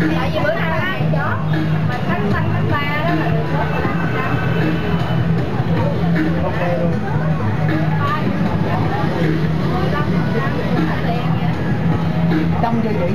tại vì bữa nay á mà tháng xanh tháng ba đó là được có okay luôn. Tâm cho chị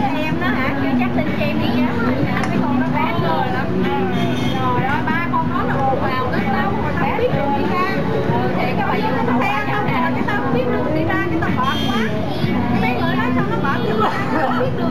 là em đó hả? Chứ chắc tin em đi giá hả cái con nó bán rồi lắm. Ờ, rồi ba con nó là ồn vào nó tao mà tao biết được đi ra ừ, thì cái bà vô nó xe tao cái tao biết được đi ra cái tao bỏ quá. Mấy người đó xong nó bỏ chứ biết được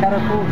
Caracol.